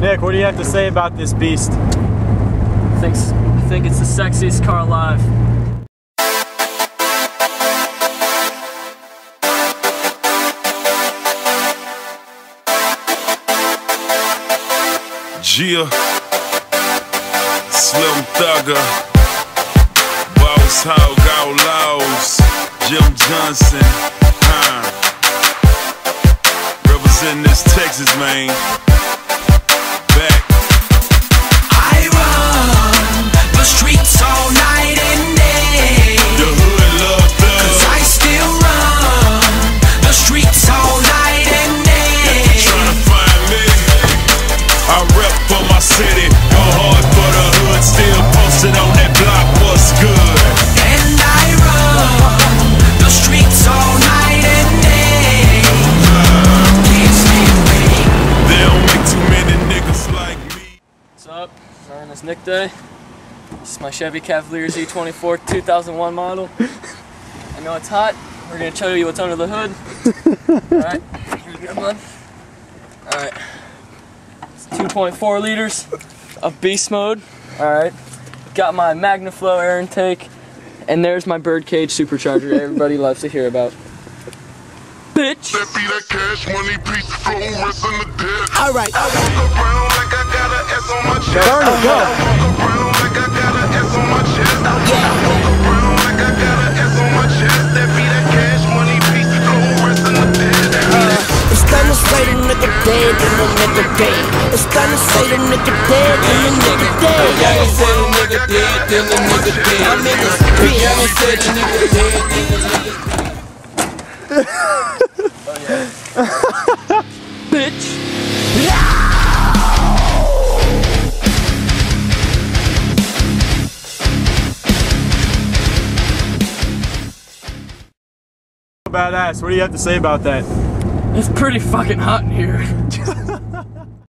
Nick, what do you have to say about this beast? Thinks, I think it's the sexiest car alive. Gia, Slim Thugger, Boss Hogg Outlawz, Jim Johnson, Back. I run the streets all night and day. The hood love Cause. I still run the streets all night and day. Tryna find me. I rep for my city, Sorry, this Nick Day. This is my Chevy Cavalier Z24 2001 model. I know it's hot. We're gonna show you what's under the hood. Alright, here you go, bud. Alright. It's 2.4 liters of beast mode. Alright. Got my MagnaFlow air intake. And there's my birdcage supercharger everybody loves to hear about. Bitch! That be that cash money piece flow rest in the dead. Alright. S on my chest. Burn it, go. I walk around like I got an S on my chest. Walk around like I got an S on my chest. That be that cash money piece flow rest in the dead. It's time to say the nigga dead and the nigga dead. It's time to say the nigga dead and the nigga dead. Y'all said a nigga dead, then the nigga dead. My niggas Y'all bitch. said a nigga dead, then the nigga Bitch! Badass. What do you have to say about that? It's pretty fucking hot in here.